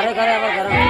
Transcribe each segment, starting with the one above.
घरे घरे अब घर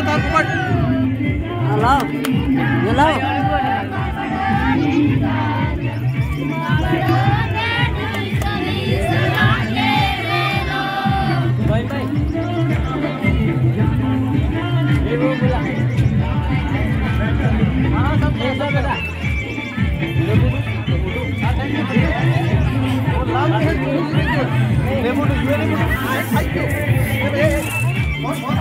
है तार को भाई भाई ये वो बोला हाँ सब ऐसा बेटा लेबू लेबू लेबू लेबू